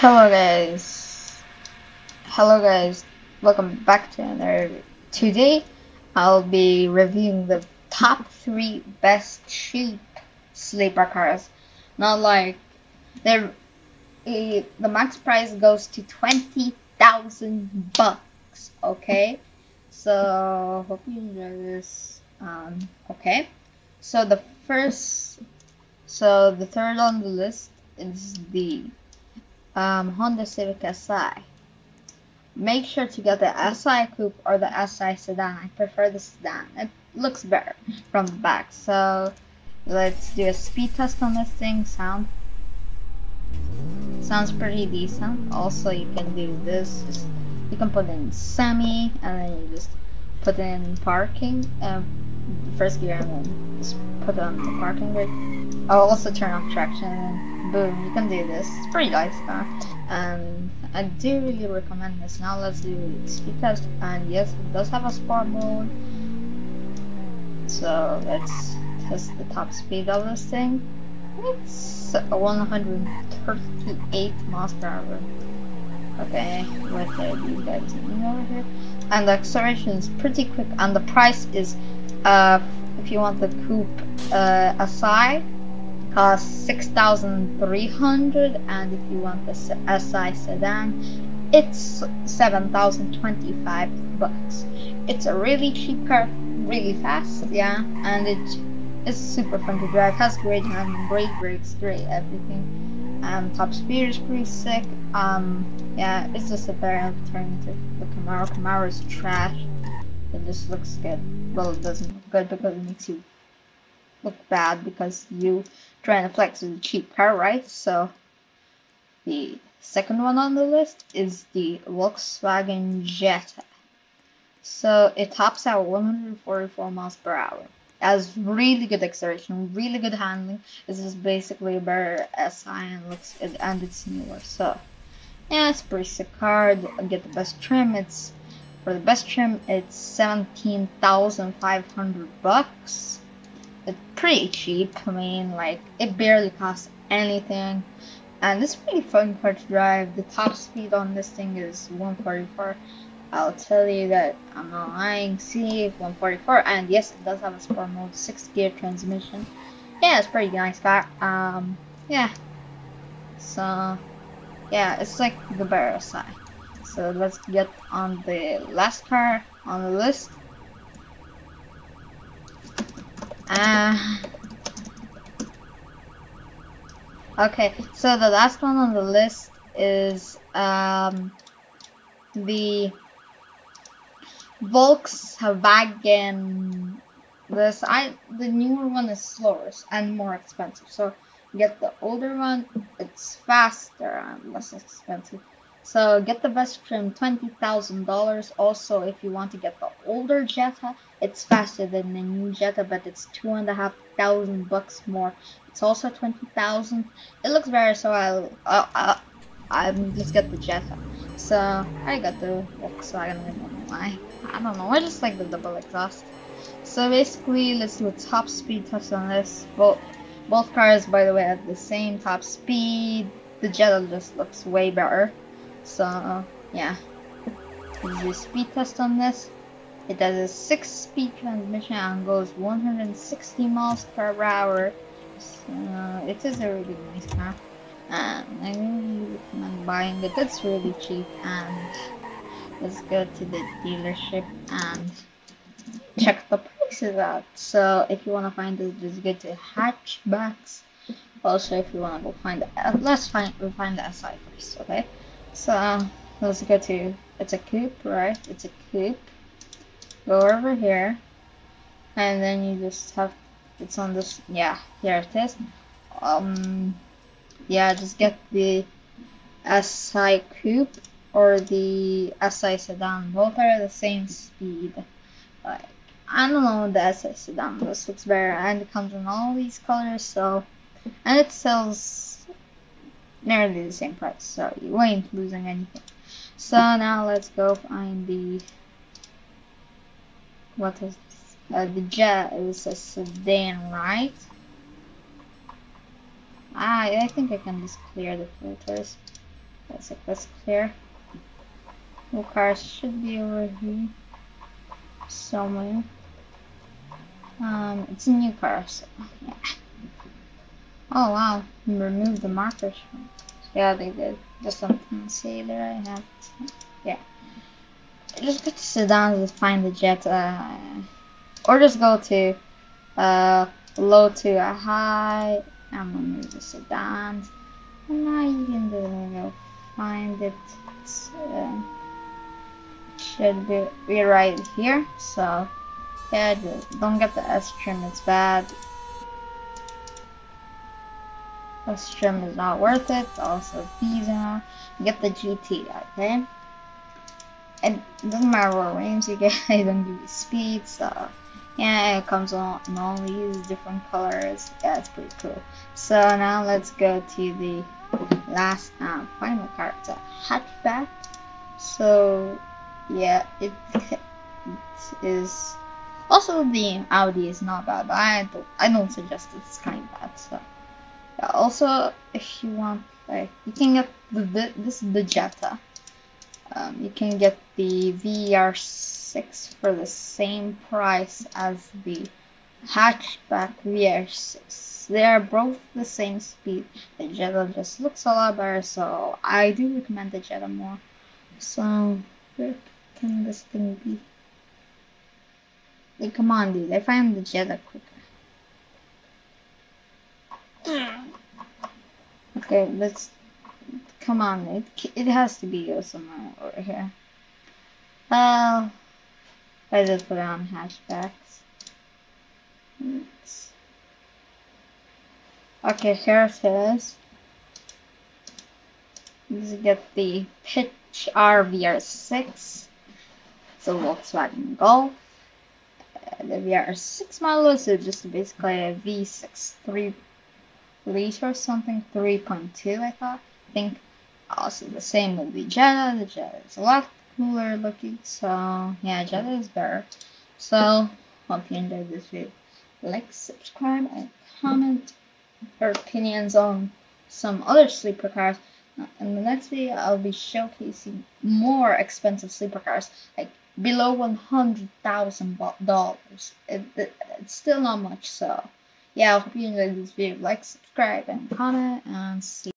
Hello guys. Hello guys. Welcome back to another. Today I'll be reviewing the top three best cheap sleeper cars. Not like they're eh, the max price goes to twenty thousand bucks. Okay, so hope you enjoy this. Um, okay, so the first, so the third on the list is the um, Honda Civic Si. Make sure to get the SI Coupe or the SI Sedan. I prefer the sedan. It looks better from the back. So let's do a speed test on this thing. Sound sounds pretty decent. Also, you can do this. Just, you can put in semi, and then you just put in parking. Uh, first gear, and then just put on the parking brake. I'll also turn off traction boom, you can do this. It's pretty nice car. And I do really recommend this. Now let's do speed test. And yes, it does have a sport mode. So let's test the top speed of this thing. It's 138 miles per hour. Okay, with uh, these guys doing over here. And the acceleration is pretty quick and the price is uh if you want the coupe uh aside costs 6300 and if you want the SI sedan it's 7025 bucks. It's a really cheap car really fast yeah and it is super fun to drive has great handling great brakes great everything. Um top speed is pretty sick. Um yeah it's just a better alternative. The Camaro Camaro is trash it just looks good well it doesn't look good because it makes you look bad because you trying to flex is a cheap car, right? So the second one on the list is the Volkswagen Jetta. So it tops out 144 miles per hour. It has really good acceleration, really good handling. This is basically a better SI and looks and it's newer. So yeah, it's pretty sick car. Get the best trim. It's for the best trim. It's 17,500 bucks it's pretty cheap. I mean, like, it barely costs anything. And it's pretty fun car to drive. The top speed on this thing is 144. I'll tell you that I'm not lying. See, 144. And yes, it does have a sport mode, 6 gear transmission. Yeah, it's pretty nice car. Um, yeah. So, yeah, it's like the better SI. So let's get on the last car on the list. Ah. okay, so the last one on the list is um, the Volkswagen. This I the newer one is slower and more expensive. So get the older one, it's faster and less expensive. So get the best trim, $20,000. Also, if you want to get the older Jetta, it's faster than the new Jetta, but it's two and a half thousand bucks more. It's also 20,000. It looks better, so I'll, I'll, I'll, I'll just get the Jetta. So I got the Volkswagen. I don't know why. I don't know. I just like the double exhaust. So basically, let's do a top speed test on this. Both both cars, by the way, have the same top speed. The Jetta just looks way better. So yeah, let's do a speed test on this. It does a 6-speed transmission and goes 160 miles per hour. So it is a really nice car. And I really recommend buying it. It's really cheap and let's go to the dealership and check the prices out. So if you want to find this, just go to hatchbacks. Also, if you want to go find the, uh, let's find we'll find the SI first, okay? So let's go to it's a coupe, right? It's a coupe. Go over here, and then you just have it's on this. Yeah, here it is. Um, yeah, just get the SI coupe or the SI sedan. Both are the same speed. Like I don't know the SI sedan. This looks better, and it comes in all these colors. So, and it sells nearly the same price, so you ain't losing anything. So now let's go find the what is this? Uh, the jet is a sedan, right? Ah, I think I can just clear the filters. Looks like that's clear. New cars should be over here somewhere. Um, it's a new car, so yeah. Oh wow, remove the markers. Yeah, they did. Just something say there. I have. Yeah. Just go to sedans to find the jet, uh, or just go to uh, low to a high. I'm gonna move the sedans. And now you can go find it. Uh, should be, be right here. So yeah, don't get the S trim. It's bad. S trim is not worth it. Also, these are get the GT. Okay. It doesn't matter what range you get. it doesn't give you speed. So yeah, it comes on in all these different colors. Yeah, it's pretty cool. So now let's go to the last uh, final a hatchback. So yeah, it, it is. Also, the Audi is not bad, but I don't, I don't suggest it's kind of bad. So also, if you want, you can get the, this is the Jetta. Um, you can get the VR6 for the same price as the hatchback VR6. They are both the same speed. The Jetta just looks a lot better, so I do recommend the Jetta more. So, where can this thing be? Like, come on, dude. I find the Jetta quicker. Okay, let's come on. It it has to be somewhere over here. Well, I just put on hatchbacks. Oops. Okay, here it is. Let's get the Pitch RVR6. It's a Volkswagen Golf. Uh, the VR6 model is just basically a V6 3 or something, 3.2 I thought. I think also the same with the Jetta. The Jetta is a lot cooler looking, so yeah, Jetta is better. So hope you enjoyed this video. Like, subscribe, and comment your opinions on some other sleeper cars. Uh, in the next video, I'll be showcasing more expensive sleeper cars, like below one hundred thousand dollars. It, it, it's still not much, so yeah. I hope you enjoyed this video. Like, subscribe, and comment, and see.